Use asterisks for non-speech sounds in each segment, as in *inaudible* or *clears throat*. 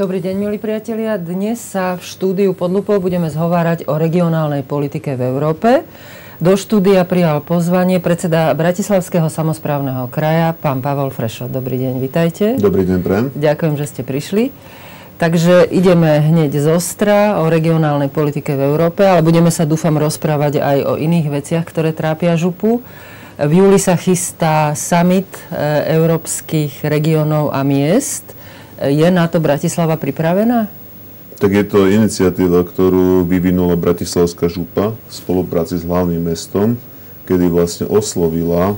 Dobrý deň, milí priatelia. Dnes sa v štúdiu pod Lupou budeme zhovárať o regionálnej politike v Európe. Do štúdia prijal pozvanie predseda Bratislavského samozprávneho kraja, pán Pavol Frešo. Dobrý deň, vitajte. Dobrý deň, Prem. Ďakujem, že ste prišli. Takže ideme hneď z Ostra o regionálnej politike v Európe, ale budeme sa, dúfam, rozprávať aj o iných veciach, ktoré trápia župu. V júli sa chystá summit e, európskych regiónov a miest. Je na to Bratislava pripravená? Tak je to iniciatíva, ktorú vyvinula Bratislavská župa v spolupráci s hlavným mestom, kedy vlastne oslovila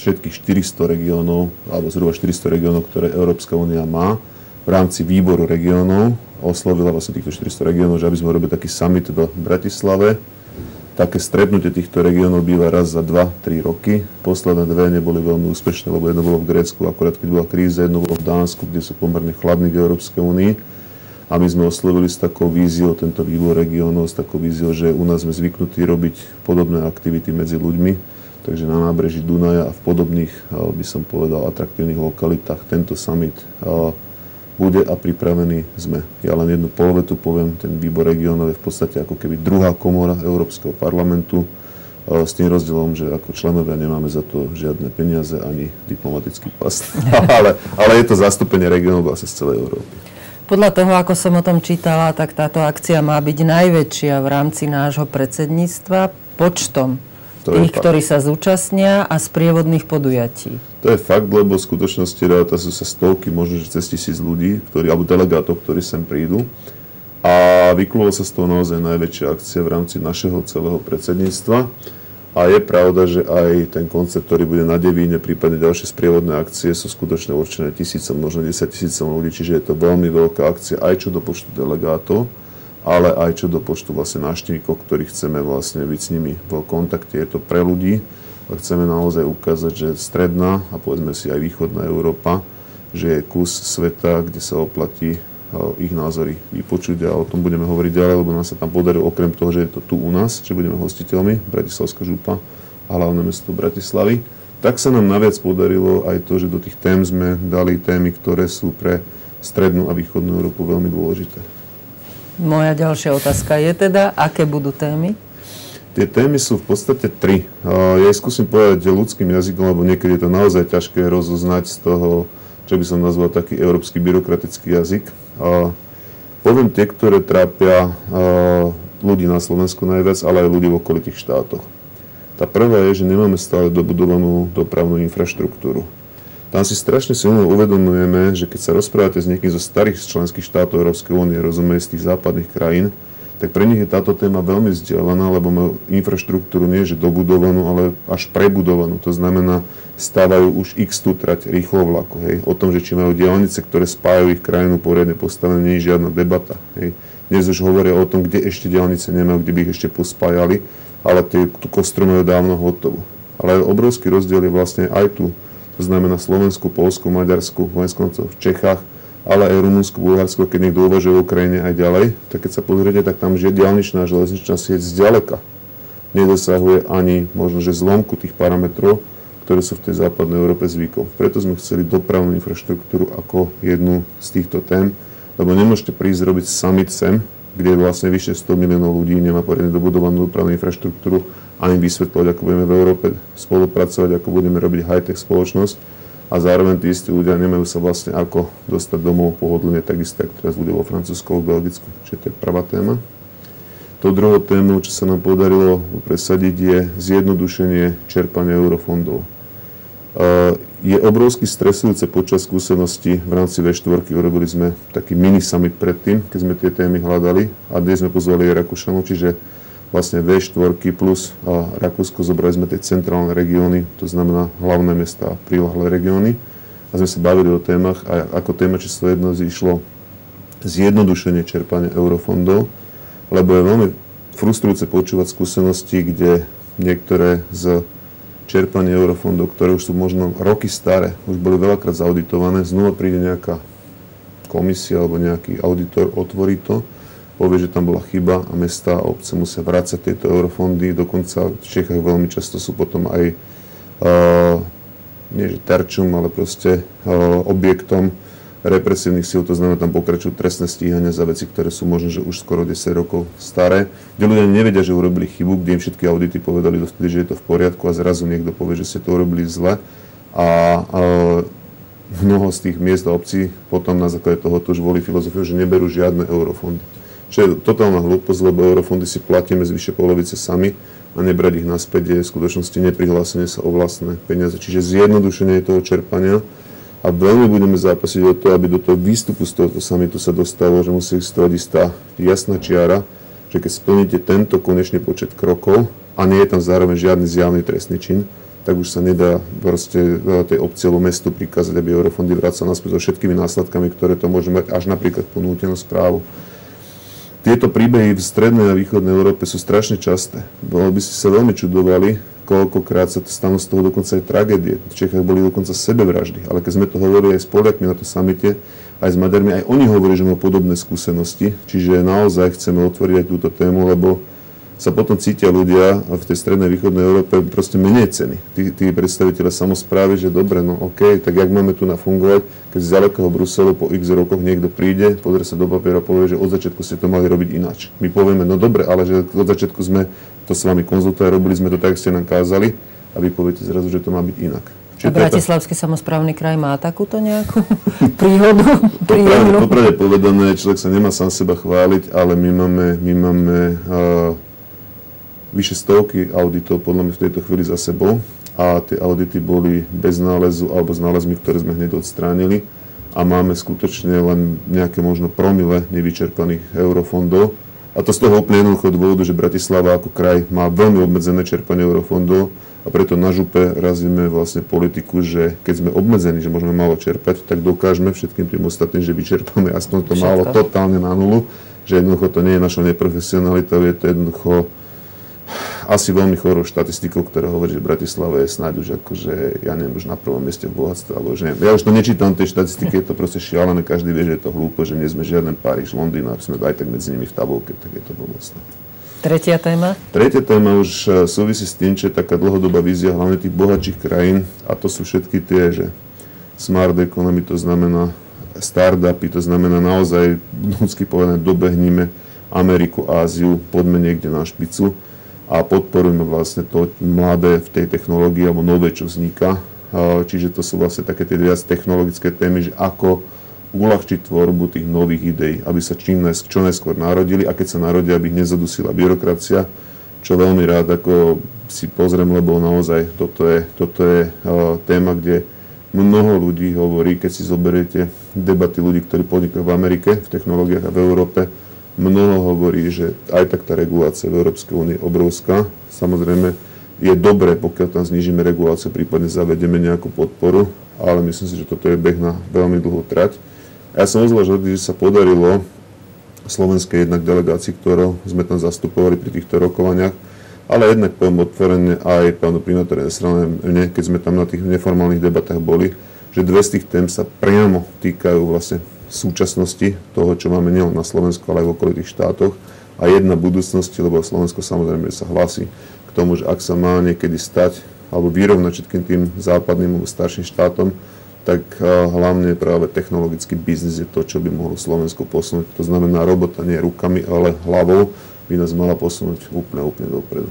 všetkých 400 regiónov, alebo zhruba 400 regiónov, ktoré Európska únia má, v rámci výboru regiónov. Oslovila vlastne týchto 400 regiónov, že aby sme robili taký summit v Bratislave, Také stretnutie týchto regiónov býva raz za 2-3 roky. Posledné dve neboli veľmi úspešné, lebo jedno bolo v Grécku, akorát keď bola kríza, jedno bolo v Dánsku, kde sú pomerne chladní v Európskej únii. A my sme oslovili s takou víziou tento výbor regiónov, s takou víziou, že u nás sme zvyknutí robiť podobné aktivity medzi ľuďmi, takže na nábreží Dunaja a v podobných, by som povedal, atraktívnych lokalitách tento summit bude a pripravení sme. Ja len jednu polovetu poviem, ten výbor regionov je v podstate ako keby druhá komora Európskeho parlamentu, e, s tým rozdielom, že ako členovia nemáme za to žiadne peniaze ani diplomatický pas. *laughs* ale, ale je to zastúpenie regionov vlastne z celej Európy. Podľa toho, ako som o tom čítala, tak táto akcia má byť najväčšia v rámci nášho predsedníctva počtom to tých, ktorí sa zúčastnia a z prievodných podujatí. To je fakt, lebo v skutočnosti ráta sú sa stovky, možno že cez tisíc ľudí, ktorí, alebo delegátov, ktorí sem prídu. A vyklúvala sa z toho naozaj najväčšia akcia v rámci našeho celého predsedníctva. A je pravda, že aj ten koncept, ktorý bude na Devíne, prípadne ďalšie sprievodné akcie sú skutočne určené tisícom, možno 10 tisícom ľudí, čiže je to veľmi veľká akcia aj čo do počtu delegátov ale aj čo do počtu vlastne návštevníkov, ktorých chceme vlastne byť s nimi v kontakte. Je to pre ľudí a chceme naozaj ukázať, že stredná a povedzme si aj východná Európa, že je kus sveta, kde sa oplatí e, ich názory vypočuť a o tom budeme hovoriť ďalej, lebo nám sa tam podarilo okrem toho, že je to tu u nás, že budeme hostiteľmi, Bratislavská župa a hlavné mesto Bratislavy, tak sa nám naviac podarilo aj to, že do tých tém sme dali témy, ktoré sú pre strednú a východnú Európu veľmi dôležité. Moja ďalšia otázka je teda, aké budú témy? Tie témy sú v podstate tri. Ja ich skúsim povedať ľudským jazykom, lebo niekedy je to naozaj ťažké rozoznať z toho, čo by som nazval taký európsky byrokratický jazyk. Poviem tie, ktoré trápia ľudí na Slovensku najviac, ale aj ľudí v okolitých štátoch. Tá prvá je, že nemáme stále dobudovanú dopravnú infraštruktúru. Tam si strašne silno uvedomujeme, že keď sa rozprávate s niekým zo starých členských štátov Európskej únie, rozumie z tých západných krajín, tak pre nich je táto téma veľmi vzdialená, lebo majú infraštruktúru nie že dobudovanú, ale až prebudovanú. To znamená, stávajú už x tu trať rýchlo vlaku. Hej. O tom, že či majú dielnice, ktoré spájajú ich krajinu poriadne postavené, nie je žiadna debata. Hej. Dnes už hovoria o tom, kde ešte dielnice nemajú, kde by ich ešte pospájali, ale tie, tú kostru majú dávno hotovú. Ale obrovský rozdiel je vlastne aj tu to znamená Slovensku, Polsku, Maďarsku, vojenskoncov v Čechách, ale aj Rumunsku, Bulharsku, keď niekto uvažuje o Ukrajine aj ďalej, tak keď sa pozriete, tak tam žije diálničná železničná sieť zďaleka nedosahuje ani možno, že zlomku tých parametrov, ktoré sú v tej západnej Európe zvykom. Preto sme chceli dopravnú infraštruktúru ako jednu z týchto tém, lebo nemôžete prísť robiť summit sem, kde vlastne vyše 100 miliónov ľudí nemá poriadne dobudovanú dopravnú infraštruktúru a im vysvetľovať, ako budeme v Európe spolupracovať, ako budeme robiť high-tech spoločnosť a zároveň tí istí ľudia nemajú sa vlastne ako dostať domov pohodlne, takisto ako teraz ľudia vo Francúzsku, v Belgicku. Čiže to je prvá téma. To druhou tému, čo sa nám podarilo presadiť, je zjednodušenie čerpania eurofondov. Je obrovsky stresujúce počas skúsenosti v rámci V4. Urobili sme taký mini summit predtým, keď sme tie témy hľadali a dnes sme pozvali Rakúšanov, čiže vlastne V4 plus Rakúsko, zobrali sme tie centrálne regióny, to znamená hlavné mesta a prílahlé regióny. A sme sa bavili o témach a ako téma číslo jedno zišlo zjednodušenie čerpania eurofondov, lebo je veľmi frustrujúce počúvať skúsenosti, kde niektoré z čerpania eurofondov, ktoré už sú možno roky staré, už boli veľakrát zauditované, znova príde nejaká komisia alebo nejaký auditor, otvorí to povie, že tam bola chyba a mesta a obce musia vrácať tieto eurofondy. Dokonca v Čechách veľmi často sú potom aj uh, nie že terčom, ale proste uh, objektom represívnych síl, to znamená, tam pokračujú trestné stíhania za veci, ktoré sú možno, že už skoro 10 rokov staré, kde ľudia nevedia, že urobili chybu, kde im všetky audity povedali dovtedy, že je to v poriadku a zrazu niekto povie, že ste to urobili zle. A, a mnoho z tých miest a obcí potom na základe toho už volí filozofiu, že neberú žiadne eurofondy. Čo je totálna hlúposť, lebo eurofondy si platíme z vyššie polovice sami a nebrať ich naspäť je v skutočnosti neprihlásenie sa o vlastné peniaze. Čiže zjednodušenie toho čerpania a veľmi budeme zápasiť o to, aby do toho výstupu z tohoto samitu sa dostalo, že musí existovať istá jasná čiara, že keď splníte tento konečný počet krokov a nie je tam zároveň žiadny zjavný trestný čin, tak už sa nedá proste tej obci alebo mestu prikázať, aby eurofondy vracal naspäť so všetkými následkami, ktoré to môže mať až napríklad ponútenú správu. Tieto príbehy v strednej a východnej Európe sú strašne časté. Bolo by ste sa veľmi čudovali, koľkokrát sa to stanú z toho dokonca aj tragédie. V Čechách boli dokonca sebevraždy, ale keď sme to hovorili aj s Poliakmi na to samite, aj s Maďarmi, aj oni hovorí, že majú podobné skúsenosti, čiže naozaj chceme otvoriť aj túto tému, lebo sa potom cítia ľudia v tej strednej východnej Európe proste menej ceny. Tí, tí predstaviteľe samozprávy, že dobre, no OK, tak jak máme tu nafungovať, keď z ďalekého Bruselu po x rokoch niekto príde, pozrie sa do papiera a povie, že od začiatku ste to mali robiť ináč. My povieme, no dobre, ale že od začiatku sme to s vami konzultovali, robili sme to tak, ako ste nám kázali a vy poviete zrazu, že to má byť inak. Čiže a Bratislavský tá... samozprávny kraj má takúto nejakú *laughs* príhodu? príjemnú? Popravde povedané, človek sa nemá sám seba chváliť, ale my máme, my máme uh, vyše stovky auditov podľa mňa v tejto chvíli za sebou a tie audity boli bez nálezu alebo s nálezmi, ktoré sme hneď odstránili a máme skutočne len nejaké možno promile nevyčerpaných eurofondov a to z toho úplne jednoduchého dôvodu, že Bratislava ako kraj má veľmi obmedzené čerpanie eurofondov a preto na župe razíme vlastne politiku, že keď sme obmedzení, že môžeme málo čerpať, tak dokážeme všetkým tým ostatným, že vyčerpáme aspoň to Všetko. málo totálne na nulu, že jednoducho to nie je naša neprofesionalita, je to jednoducho asi veľmi chorou štatistikou, ktorá hovorí, že Bratislava je snáď už akože, ja neviem, už na prvom mieste v bohatstve, alebo že neviem. Ja už to nečítam, tie štatistiky, je to proste šialené, každý vie, že je to hlúpo, že nie sme žiaden Paríž, Londýn a sme aj tak medzi nimi v tabulke, tak je to bolestné. Tretia téma? Tretia téma už e, súvisí s tým, čo je taká dlhodobá vízia hlavne tých bohatších krajín a to sú všetky tie, že smart economy, to znamená startupy, to znamená naozaj ľudsky povedané dobehníme Ameriku, Áziu, poďme niekde na špicu a podporujeme vlastne to mladé v tej technológii alebo nové, čo vzniká. Čiže to sú vlastne také tie viac technologické témy, že ako uľahčiť tvorbu tých nových ideí, aby sa čím najsk- čo najskôr narodili a keď sa narodia, aby ich nezadusila byrokracia, čo veľmi rád ako si pozriem, lebo naozaj toto je, toto je téma, kde mnoho ľudí hovorí, keď si zoberiete debaty ľudí, ktorí podnikajú v Amerike, v technológiách a v Európe, mnoho hovorí, že aj tak tá regulácia v Európskej únii je obrovská. Samozrejme, je dobré, pokiaľ tam znižíme reguláciu, prípadne zavedeme nejakú podporu, ale myslím si, že toto je beh na veľmi dlhú trať. Ja som ozvlášť že sa podarilo slovenskej jednak delegácii, ktorú sme tam zastupovali pri týchto rokovaniach, ale jednak poviem otvorene aj pánu primátore mne, keď sme tam na tých neformálnych debatách boli, že dve z tých tém sa priamo týkajú vlastne súčasnosti toho, čo máme nielen na Slovensku, ale aj v okolitých štátoch a jedna budúcnosti, lebo Slovensko samozrejme sa hlási k tomu, že ak sa má niekedy stať alebo vyrovnať všetkým tým západným alebo starším štátom, tak hlavne práve technologický biznis je to, čo by mohlo Slovensko posunúť. To znamená, robota nie rukami, ale hlavou by nás mala posunúť úplne, úplne dopredu.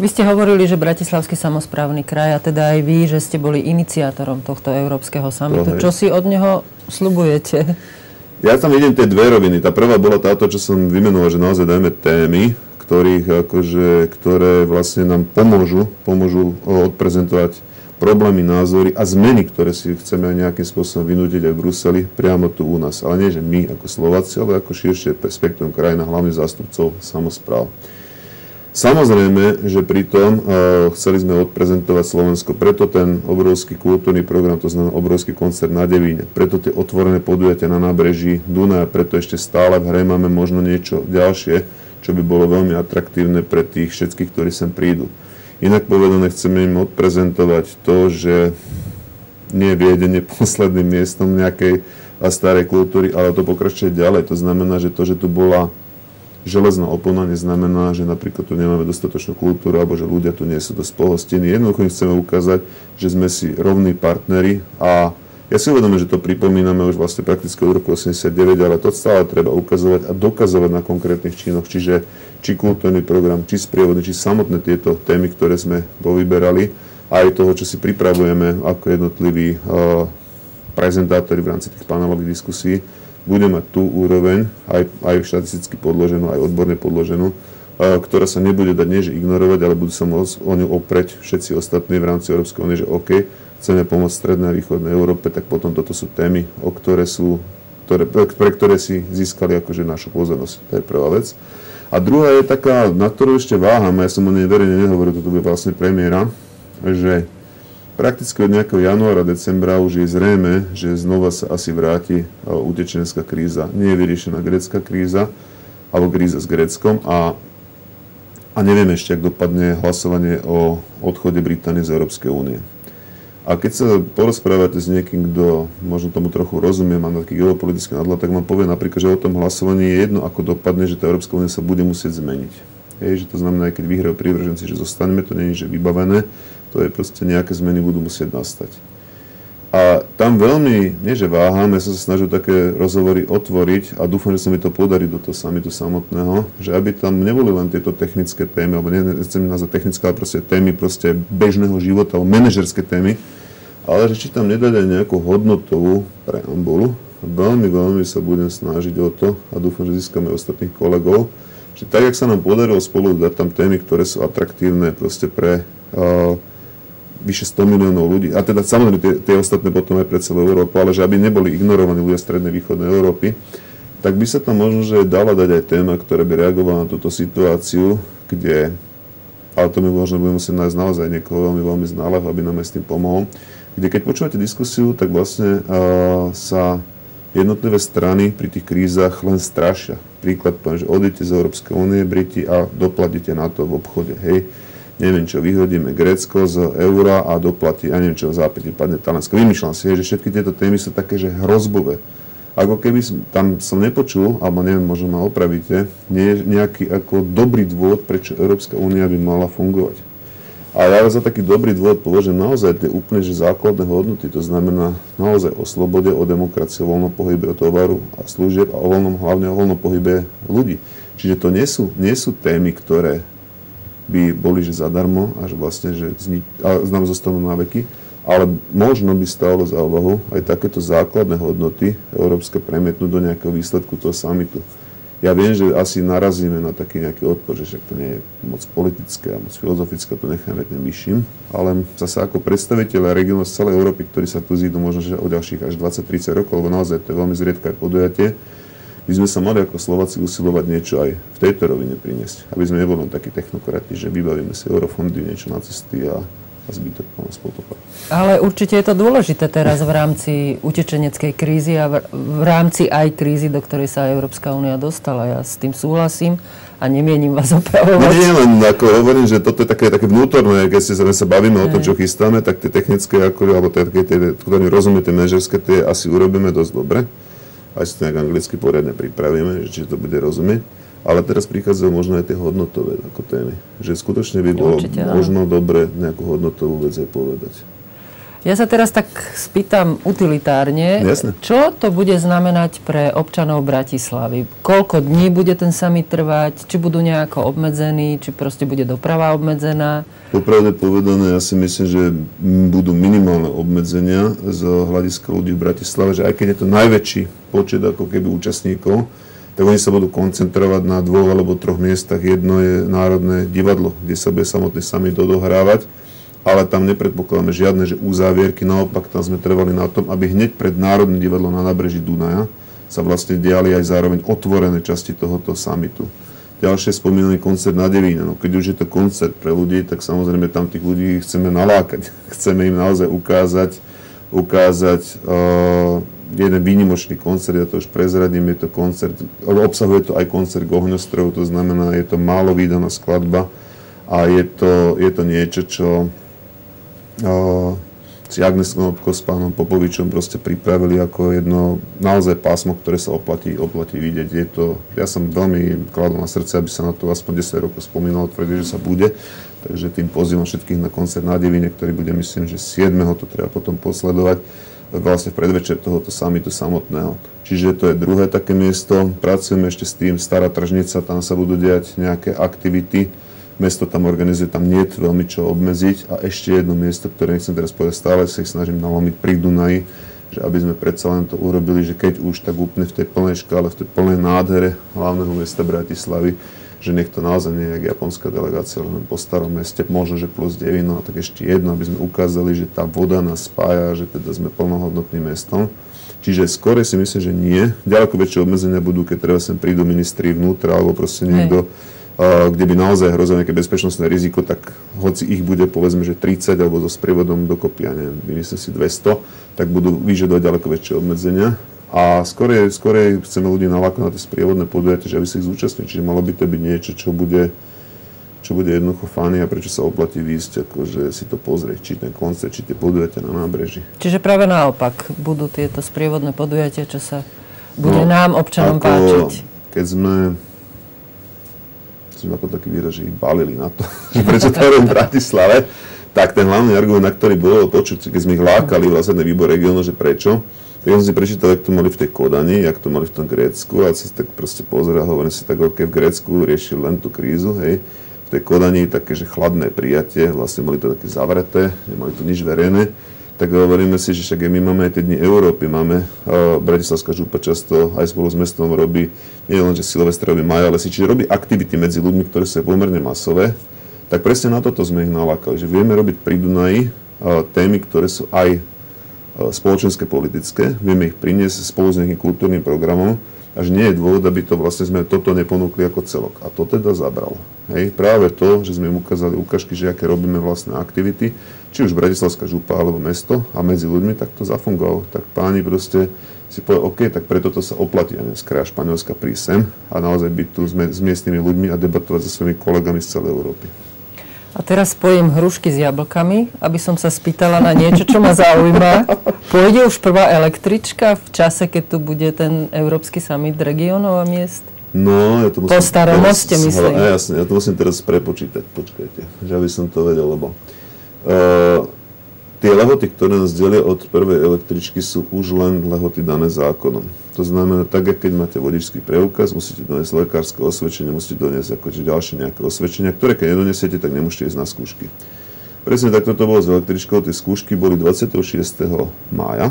Vy ste hovorili, že Bratislavský samozprávny kraj a teda aj vy, že ste boli iniciátorom tohto Európskeho samitu. Čo si od neho slubujete? Ja tam idem tie dve roviny. Tá prvá bola táto, čo som vymenoval, že naozaj dajme témy, ktorých akože, ktoré vlastne nám pomôžu, pomôžu odprezentovať problémy, názory a zmeny, ktoré si chceme nejakým spôsobom vynútiť aj v Bruseli, priamo tu u nás. Ale nie, že my ako Slováci, ale ako širšie spektrum krajina, hlavne zástupcov samozpráv. Samozrejme, že pritom uh, chceli sme odprezentovať Slovensko, preto ten obrovský kultúrny program, to znamená obrovský koncert na Devíne, preto tie otvorené podujatia na nábreží Dunaja, preto ešte stále v hre máme možno niečo ďalšie, čo by bolo veľmi atraktívne pre tých všetkých, ktorí sem prídu. Inak povedané, chceme im odprezentovať to, že nie je *laughs* posledným miestom nejakej starej kultúry, ale to pokračuje ďalej. To znamená, že to, že tu bola železná opona neznamená, že napríklad tu nemáme dostatočnú kultúru alebo že ľudia tu nie sú dosť pohostení. Jednoducho chceme ukázať, že sme si rovní partneri a Ja si uvedomujem, že to pripomíname už vlastne prakticky od roku 89, ale to stále treba ukazovať a dokazovať na konkrétnych činoch, čiže či kultúrny program, či sprievodný, či samotné tieto témy, ktoré sme povyberali, aj toho, čo si pripravujeme ako jednotliví uh, prezentátori v rámci tých panelových diskusí, bude mať tú úroveň, aj, aj štatisticky podloženú, aj odborne podloženú, uh, ktorá sa nebude dať nie že ignorovať, ale budú sa môcť o ňu opreť všetci ostatní v rámci Európskej únie, že OK, chceme pomôcť Strednej a Východnej Európe, tak potom toto sú témy, o ktoré sú, ktoré, pre ktoré si získali akože našu pozornosť. To je prvá vec. A druhá je taká, na ktorú ešte váham, ja som o nej verejne nehovoril, toto bude vlastne premiéra, že prakticky od nejakého januára, decembra už je zrejme, že znova sa asi vráti utečenská kríza. Nie je vyriešená grecká kríza, alebo kríza s Gréckom a, a neviem ešte, ak dopadne hlasovanie o odchode Británie z Európskej únie. A keď sa porozprávate s niekým, kto možno tomu trochu rozumie, má taký geopolitický nadhľad, tak vám povie napríklad, že o tom hlasovaní je jedno, ako dopadne, že tá Európska únia sa bude musieť zmeniť. Hej, že to znamená, aj keď vyhrajú prívrženci, že zostaneme, to je že vybavené, to je proste nejaké zmeny budú musieť nastať. A tam veľmi, nie že váham, ja som sa snažil také rozhovory otvoriť a dúfam, že sa mi to podarí do toho samitu samotného, že aby tam neboli len tieto technické témy, alebo nechcem nazvať technické, ale proste témy proste bežného života, alebo manažerské témy, ale že či tam nedať aj nejakú hodnotovú preambulu. Veľmi, veľmi sa budem snažiť o to a dúfam, že získame ostatných kolegov, že tak, jak sa nám podarilo spolu dať tam témy, ktoré sú atraktívne proste pre uh, vyše 100 miliónov ľudí, a teda samozrejme tie, tie ostatné potom aj pre celú Európu, ale že aby neboli ignorovaní ľudia strednej východnej Európy, tak by sa tam možno, že dala dať aj téma, ktorá by reagovala na túto situáciu, kde, ale to my možno budeme musieť nájsť naozaj niekoho veľmi, veľmi znalého, aby nám aj s tým pomohol, kde keď počúvate diskusiu, tak vlastne uh, sa jednotlivé strany pri tých krízach len strašia. Príklad poviem, že odíte z Európskej únie, Briti a doplatíte na to v obchode. Hej neviem čo, vyhodíme Grécko z eura a doplatí, a neviem čo, v zápäti padne Taliansko. Vymýšľam si, že všetky tieto témy sú také, že hrozbové. Ako keby som, tam som nepočul, alebo neviem, možno ma opravíte, nie je nejaký ako dobrý dôvod, prečo Európska únia by mala fungovať. A ja za taký dobrý dôvod považujem naozaj tie úplne že základné hodnoty, to znamená naozaj o slobode, o demokracii, o voľnom pohybe, o tovaru a služieb a o voľnom, hlavne o voľnom pohybe ľudí. Čiže to nie sú, nie sú témy, ktoré by boli že zadarmo a že vlastne, že zni- a nám zostanú na veky. Ale možno by stálo za úvahu aj takéto základné hodnoty európske premietnúť do nejakého výsledku toho samitu. Ja viem, že asi narazíme na taký nejaký odpor, že to nie je moc politické a moc filozofické, to necháme tým vyšším, ale zase ako predstaviteľ regionu z celej Európy, ktorí sa tu zídu možno že o ďalších až 20-30 rokov, lebo naozaj to je veľmi zriedkavé podujatie, by sme sa mali ako Slováci usilovať niečo aj v tejto rovine priniesť. Aby sme neboli len takí technokrati, že vybavíme si eurofondy, niečo na cesty a, a zbytok po nás potopa. Ale určite je to dôležité teraz v rámci utečeneckej krízy a v, rámci aj krízy, do ktorej sa Európska únia dostala. Ja s tým súhlasím a nemienim vás opravovať. Nie, nie, len ako hovorím, že toto je také, také vnútorné, keď si sa bavíme o tom, čo chystáme, tak tie technické, ako, alebo tie, tie, ktoré rozumiete, manažerské, tie asi urobíme dosť dobre aj si to nejak anglicky poriadne pripravíme, že či to bude rozumieť. Ale teraz prichádzajú možno aj tie hodnotové ako témy. Že skutočne by bolo Určite, možno dobre nejakú hodnotovú vec aj povedať. Ja sa teraz tak spýtam utilitárne, Jasne. čo to bude znamenať pre občanov Bratislavy? Koľko dní bude ten summit trvať? Či budú nejako obmedzení? Či proste bude doprava obmedzená? Popravde povedané, ja si myslím, že budú minimálne obmedzenia z hľadiska ľudí v Bratislave, že aj keď je to najväčší počet ako keby účastníkov, tak oni sa budú koncentrovať na dvoch alebo troch miestach. Jedno je Národné divadlo, kde sa bude samotný summit odohrávať ale tam nepredpokladáme žiadne že uzávierky, naopak tam sme trvali na tom, aby hneď pred Národným divadlom na nábreží Dunaja sa vlastne diali aj zároveň otvorené časti tohoto samitu. Ďalšie spomínaný koncert na Devíne. No, keď už je to koncert pre ľudí, tak samozrejme tam tých ľudí chceme nalákať. *laughs* Chceme im naozaj ukázať, ukázať uh, jeden výnimočný koncert, ja to už prezradím, je to koncert, obsahuje to aj koncert Gohňostrov, to znamená, je to málo výdaná skladba a je to, je to niečo, čo si Agnes Konopko s pánom Popovičom proste pripravili ako jedno naozaj pásmo, ktoré sa oplatí, oplatí vidieť. Je to, ja som veľmi kladol na srdce, aby sa na to aspoň 10 rokov spomínalo, tvrdí, že sa bude. Takže tým pozývam všetkých na koncert na Divine, ktorý bude, myslím, že 7. to treba potom posledovať. vlastne v predvečer tohoto samitu samotného. Čiže to je druhé také miesto. Pracujeme ešte s tým, Stará tržnica, tam sa budú diať nejaké aktivity. Mesto tam organizuje, tam nie je veľmi čo obmedziť. A ešte jedno miesto, ktoré nechcem teraz povedať, stále sa ich snažím nalomiť pri Dunaji, že aby sme predsa len to urobili, že keď už tak úplne v tej plnej škále, v tej plnej nádhere hlavného mesta Bratislavy, že nech to naozaj nie je japonská delegácia len po starom meste, možno, že plus devino, a tak ešte jedno, aby sme ukázali, že tá voda nás spája, že teda sme plnohodnotným mestom. Čiže skôr si myslím, že nie. Ďaleko väčšie obmedzenia budú, keď treba sem prídu ministri vnútra, alebo proste niekto, uh, kde by naozaj hrozilo nejaké bezpečnostné riziko, tak hoci ich bude povedzme, že 30 alebo so sprievodom dokopy, ja neviem, vymyslím si 200, tak budú vyžadovať ďaleko väčšie obmedzenia. A skorej, skorej chceme ľudí nalákať na tie sprievodné podujatia, že aby sa ich zúčastnili. Čiže malo by to byť niečo, čo bude, čo bude jednoducho fany a prečo sa oplatí výjsť, akože si to pozrieť, či ten koncert, či tie podujatia na nábreží. Čiže práve naopak, budú tieto sprievodné podujatia, čo sa bude no, nám, občanom ako, páčiť. Keď sme som ako taký výraz, že ich balili na to, *laughs* že prečo to je v Bratislave, tak ten hlavný argument, na ktorý bolo počuť, keď sme ich lákali vlastne výbor regionu, že prečo, tak som si prečítal, jak to mali v tej Kodani, jak to mali v tom Grécku a sa tak proste pozeral, hovorím si tak, ok, v Grécku riešil len tú krízu, hej, v tej Kodani také, že chladné prijatie, vlastne boli to také zavreté, nemali to nič verejné, tak hovoríme si, že však my máme aj tie dni Európy, máme, Bratislavská župa často aj spolu s mestom robí, nie len, že Silvestre robí ale si čiže robí aktivity medzi ľuďmi, ktoré sú pomerne masové, tak presne na toto sme ich nalákali, že vieme robiť pri Dunaji témy, ktoré sú aj spoločenské, politické, vieme ich priniesť spolu s nejakým kultúrnym programom, až nie je dôvod, aby to vlastne sme toto neponúkli ako celok. A to teda zabralo. Hej, práve to, že sme im ukázali ukážky, že aké robíme vlastné aktivity, či už Bratislavská župa alebo mesto a medzi ľuďmi, tak to zafungovalo. Tak páni proste si povedali, OK, tak preto to sa oplatí, a z kraja Španielska prísem a naozaj byť tu s miestnymi ľuďmi a debatovať so svojimi kolegami z celej Európy. A teraz spojím hrušky s jablkami, aby som sa spýtala na niečo, čo ma zaujíma. Pôjde už prvá električka v čase, keď tu bude ten Európsky summit regionov a miest? No, ja to musím... Po starom moste, myslím. Ja, jasne, ja to musím teraz prepočítať, počkajte, že aby som to vedel, lebo... Uh, Tie lehoty, ktoré nás delia od prvej električky, sú už len lehoty dané zákonom. To znamená, tak, keď máte vodičský preukaz, musíte doniesť lekárske osvedčenie, musíte doniesť akože ďalšie nejaké osvedčenia, ktoré keď nedonesiete, tak nemôžete ísť na skúšky. Presne takto to bolo s električkou. Tie skúšky boli 26. mája,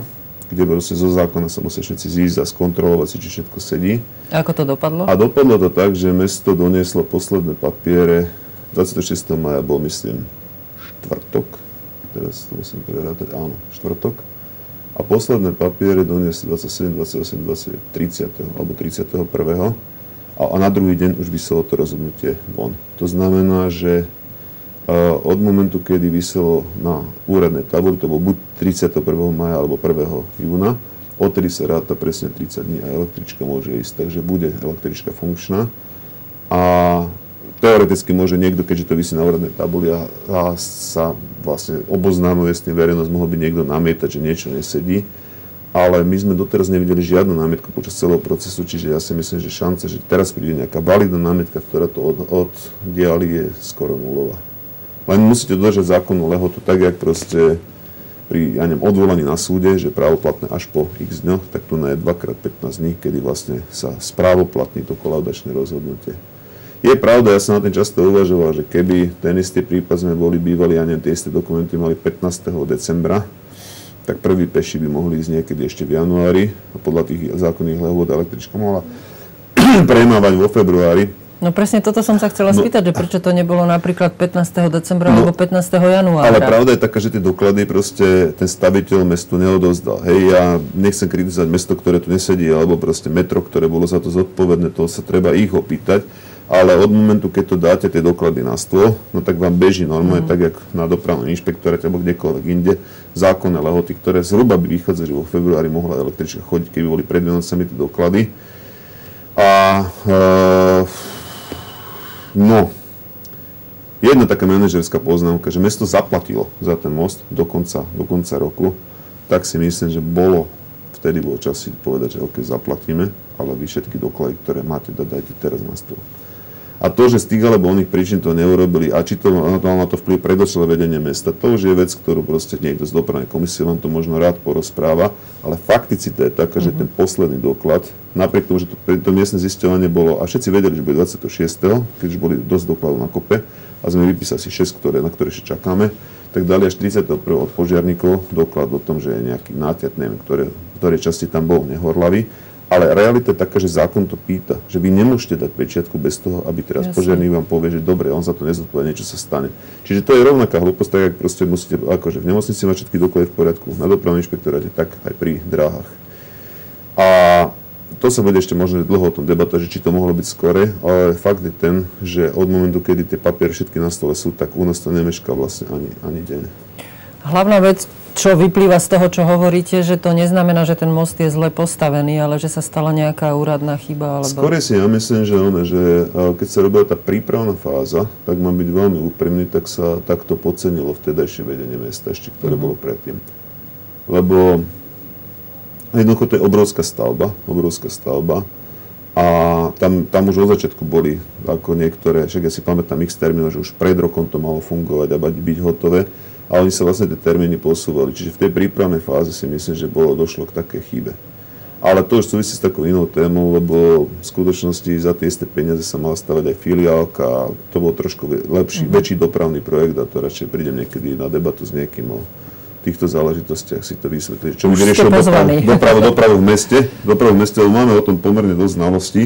kde proste zo zákona sa musia všetci zísť a skontrolovať si, či všetko sedí. A ako to dopadlo? A dopadlo to tak, že mesto donieslo posledné papiere, 26. maja bol, myslím, štvrtok, teraz to musím prerátať, áno, štvrtok. A posledné papiere doniesli 27, 28, 20, 30. alebo 31. A, a na druhý deň už vyselo to rozhodnutie von. To znamená, že od momentu, kedy vyselo na úradnej tabuli, to bolo buď 31. maja alebo 1. júna, odtedy sa ráta presne 30 dní a električka môže ísť, takže bude električka funkčná. A teoreticky môže niekto, keďže to vysí na úradnej tabuli a, a sa vlastne oboznámuje s tým verejnosť, mohol by niekto namietať, že niečo nesedí. Ale my sme doteraz nevideli žiadnu námietku počas celého procesu, čiže ja si myslím, že šance, že teraz príde nejaká validná námietka, ktorá to od, oddiali, je skoro nulová. Len musíte dodržať zákonnú lehotu tak, jak proste pri ja neviem, odvolaní na súde, že právoplatné až po x dňoch, tak tu je 2x15 dní, kedy vlastne sa správoplatní to kolaudačné rozhodnutie. Je pravda, ja som na tým často uvažoval, že keby ten istý prípad sme boli bývali, ja neviem, tie isté dokumenty mali 15. decembra, tak prvý peši by mohli ísť niekedy ešte v januári a podľa tých zákonných lehôd električka mohla *clears throat* premávať vo februári. No presne toto som sa chcela no, spýtať, že prečo to nebolo napríklad 15. decembra no, alebo 15. januára. Ale pravda je taká, že tie doklady proste ten staviteľ mestu neodozdal. Hej, ja nechcem kritizovať mesto, ktoré tu nesedí, alebo proste metro, ktoré bolo za to zodpovedné, to sa treba ich opýtať ale od momentu, keď to dáte tie doklady na stôl, no tak vám beží normálne, mm. tak jak na dopravnom inšpektoráte alebo kdekoľvek inde, zákonné lehoty, ktoré zhruba by vychádzali, vo februári mohla električka chodiť, keby boli pred Vianocami tie doklady. A e, no, jedna taká manažerská poznámka, že mesto zaplatilo za ten most do konca, do konca roku, tak si myslím, že bolo vtedy bol čas si povedať, že OK, zaplatíme, ale vy všetky doklady, ktoré máte, dajte teraz na stôl. A to, že z tých alebo oných príčin to neurobili a či to má na to vplyv predošlé vedenie mesta, to už je vec, ktorú proste niekto z dopravnej komisie vám to možno rád porozpráva, ale fakticita je taká, mm-hmm. že ten posledný doklad, napriek tomu, že to, to miestne zisťovanie bolo, a všetci vedeli, že bude 26., keď už boli dosť dokladov na kope, a sme vypísali si 6, ktoré, na ktoré ešte čakáme, tak dali až 31. od požiarníkov doklad o tom, že je nejaký nátiat, neviem, ktoré, ktoré časti tam bol nehorlavý ale realita je taká, že zákon to pýta, že vy nemôžete dať pečiatku bez toho, aby teraz Jasne. požiarný vám povie, že dobre, on za to nezodpovedá, niečo sa stane. Čiže to je rovnaká hlúposť, tak ako proste musíte, akože v nemocnici mať všetky doklady v poriadku, na dopravnom inšpektoráte, tak aj pri dráhach. A to sa bude ešte možno dlho o tom debata, že či to mohlo byť skore, ale fakt je ten, že od momentu, kedy tie papiery všetky na stole sú, tak u nás to nemešká vlastne ani, ani deň. Hlavná vec, čo vyplýva z toho, čo hovoríte, že to neznamená, že ten most je zle postavený, ale že sa stala nejaká úradná chyba? Alebo... Skôr si ja myslím, že, one, že keď sa robila tá prípravná fáza, tak mám byť veľmi úprimný, tak sa takto podcenilo vtedajšie vedenie mesta ešte, ktoré mm-hmm. bolo predtým. Lebo jednoducho to je obrovská stavba, obrovská stavba a tam, tam už od začiatku boli ako niektoré, však ja si pamätám x termínov, že už pred rokom to malo fungovať a byť hotové a oni sa vlastne tie termíny posúvali. Čiže v tej prípravnej fáze si myslím, že bolo, došlo k také chybe. Ale to už súvisí s takou inou témou, lebo v skutočnosti za tie isté peniaze sa mala stavať aj filiálka a to bol trošku lepší, mm-hmm. väčší dopravný projekt a to radšej prídem niekedy na debatu s niekým o týchto záležitostiach si to vysvetliť. Čo už riešil dopravu, dopravu, dopravu v meste, dopravu v meste, lebo máme o tom pomerne dosť znalostí.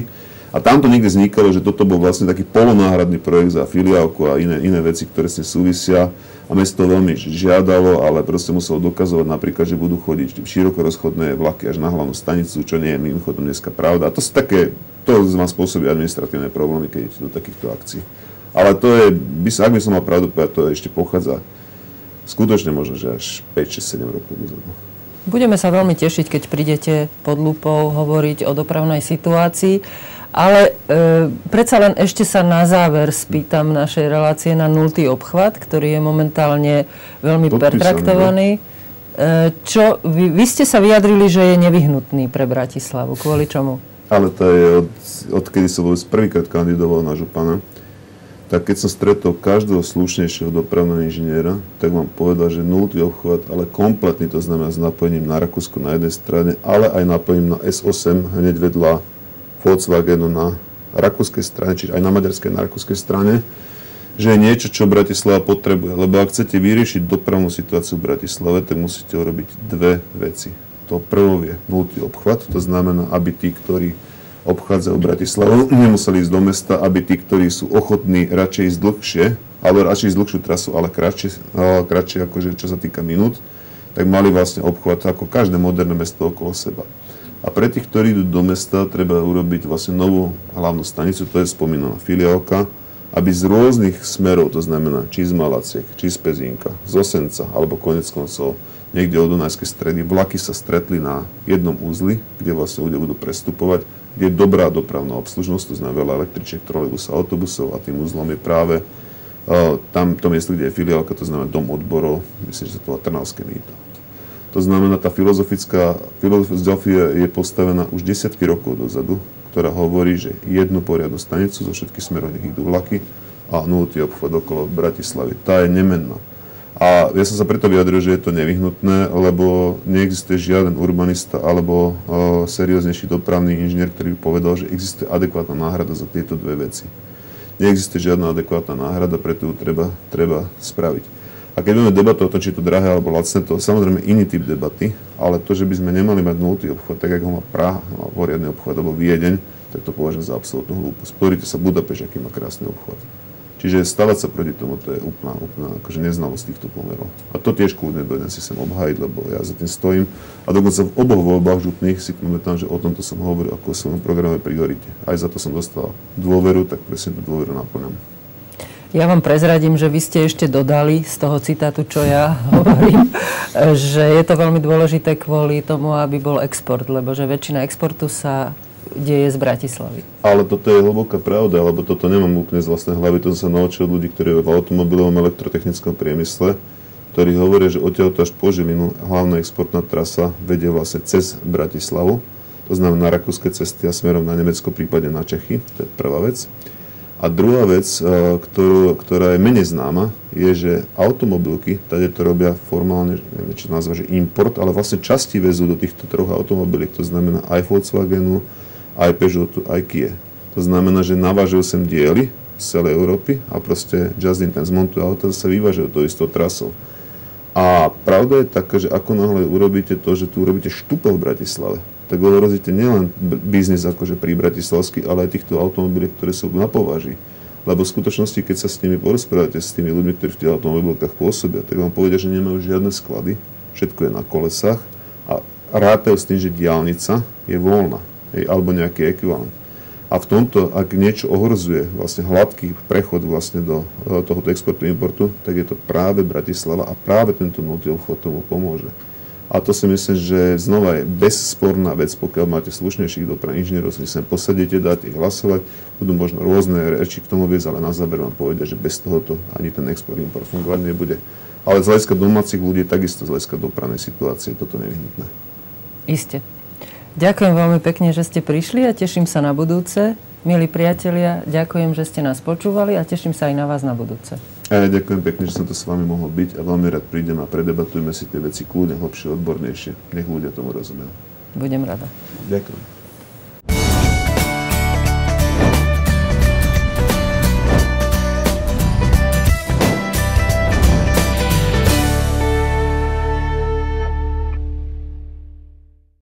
A tam to niekde vznikalo, že toto bol vlastne taký polonáhradný projekt za filiálku a iné, iné veci, ktoré s súvisia a mesto veľmi žiadalo, ale proste muselo dokazovať napríklad, že budú chodiť široko rozchodné vlaky až na hlavnú stanicu, čo nie je mimochodom dneska pravda. A to sú také, to vám spôsobí administratívne problémy, keď idete do takýchto akcií. Ale to je, by sa, ak by som mal pravdu povedať, to ešte pochádza skutočne možno, že až 5, 6, 7 rokov dozadu. Budeme sa veľmi tešiť, keď prídete pod lupou hovoriť o dopravnej situácii. Ale e, predsa len ešte sa na záver spýtam našej relácie na nultý obchvat, ktorý je momentálne veľmi Podpísaný, pertraktovaný. E, čo, vy, vy ste sa vyjadrili, že je nevyhnutný pre Bratislavu. Kvôli čomu? Ale to je od, odkedy som vôbec prvýkrát kandidoval na župana, tak keď som stretol každého slušnejšieho dopravného inžiniera, tak vám povedal, že nultý obchvat, ale kompletný, to znamená s napojením na Rakúsku na jednej strane, ale aj napojením na S8 hneď vedľa Volkswagenu na rakúskej strane, čiže aj na maďarskej na rakúskej strane, že je niečo, čo Bratislava potrebuje. Lebo ak chcete vyriešiť dopravnú situáciu v Bratislave, tak musíte urobiť dve veci. To prvou je nultý obchvat, to znamená, aby tí, ktorí obchádzajú Bratislavu, nemuseli ísť do mesta, aby tí, ktorí sú ochotní radšej ísť dlhšie, alebo radšej ísť dlhšiu trasu, ale kratšie, kratšie akože čo sa týka minút, tak mali vlastne obchvat ako každé moderné mesto okolo seba. A pre tých, ktorí idú do mesta, treba urobiť vlastne novú hlavnú stanicu, to je spomínaná filiálka, aby z rôznych smerov, to znamená či z Malaciek, či z Pezínka, z Osenca, alebo konec koncov niekde od Dunajskej stredy, vlaky sa stretli na jednom úzli, kde vlastne ľudia budú prestupovať, kde je dobrá dopravná obslužnosť, to znamená veľa električiek, trolejbusov, autobusov a tým úzlom je práve uh, tam to miesto, kde je filiálka, to znamená dom odborov, myslím, že sa to volá Trnavské mýto. To znamená, tá filozofická filozofia je postavená už desiatky rokov dozadu, ktorá hovorí, že jednu poriadnu stanicu zo všetkých smerov nech idú vlaky a nultý obchod okolo Bratislavy. Tá je nemenná. A ja som sa preto vyjadril, že je to nevyhnutné, lebo neexistuje žiaden urbanista alebo o, serióznejší dopravný inžinier, ktorý by povedal, že existuje adekvátna náhrada za tieto dve veci. Neexistuje žiadna adekvátna náhrada, preto ju treba, treba spraviť. A keď budeme debatovať o tom, či je to drahé alebo lacné, to je samozrejme iný typ debaty, ale to, že by sme nemali mať nultý obchod, tak ako má Praha, má poriadny obchod, alebo Viedeň, tak to považujem za absolútnu hlúposť. Pozrite sa, Budapešť, aký má krásny obchod. Čiže stavať sa proti tomu, to je úplná, úplná akože neznalosť týchto pomerov. A to tiež kľudne dojdem si sem obhajiť, lebo ja za tým stojím. A dokonca v oboch voľbách župných si pamätám, že o tomto som hovoril ako o svojom programe priorite. Aj za to som dostal dôveru, tak presne tú dôveru naplňam. Ja vám prezradím, že vy ste ešte dodali z toho citátu, čo ja *laughs* hovorím, že je to veľmi dôležité kvôli tomu, aby bol export, lebo že väčšina exportu sa deje z Bratislavy. Ale toto je hlboká pravda, lebo toto nemám úplne z vlastnej hlavy, to sa naučil ľudí, ktorí v automobilovom elektrotechnickom priemysle, ktorí hovoria, že odtiaľto až po Žilinu hlavná exportná trasa vedie vlastne cez Bratislavu, to znamená na rakúske cesty a smerom na Nemecko, prípadne na Čechy, to je prvá vec. A druhá vec, e, ktorú, ktorá je menej známa, je, že automobilky, tady to robia formálne, neviem, čo nazva, že import, ale vlastne časti vezú do týchto troch automobiliek, to znamená aj Volkswagenu, aj Peugeotu, aj Kia. To znamená, že navážujú sem diely z celej Európy a proste just in time zmontujú auta, sa vyvážajú to istou trasou. A pravda je taká, že ako náhle urobíte to, že tu urobíte štúpel v Bratislave, tak ohrozíte nielen biznis akože pri Bratislavsky, ale aj týchto automobiliek, ktoré sú na považi. Lebo v skutočnosti, keď sa s nimi porozprávate, s tými ľuďmi, ktorí v tých automobilkách pôsobia, tak vám povedia, že nemajú žiadne sklady, všetko je na kolesách a rátajú s tým, že diálnica je voľná, hej, alebo nejaký ekvivalent. A v tomto, ak niečo ohrozuje vlastne hladký prechod vlastne do e, tohoto exportu importu, tak je to práve Bratislava a práve tento multiobchod tomu pomôže. A to si myslím, že znova je bezsporná vec, pokiaľ máte slušnejších dopravných inžinierov, si sem posadíte, dáte ich hlasovať, budú možno rôzne reči k tomu viesť, ale na záver vám povedia, že bez tohoto ani ten export import fungovať nebude. Ale z hľadiska domácich ľudí, takisto z hľadiska dopravnej situácie, toto nevyhnutné. Isté. Ďakujem veľmi pekne, že ste prišli a teším sa na budúce. Milí priatelia, ďakujem, že ste nás počúvali a teším sa aj na vás na budúce. A ja ďakujem pekne, že som tu s vami mohol byť a veľmi rád prídem a predebatujeme si tie veci kľudne, hlbšie, odbornejšie. Nech ľudia tomu rozumejú. Budem rada. Ďakujem.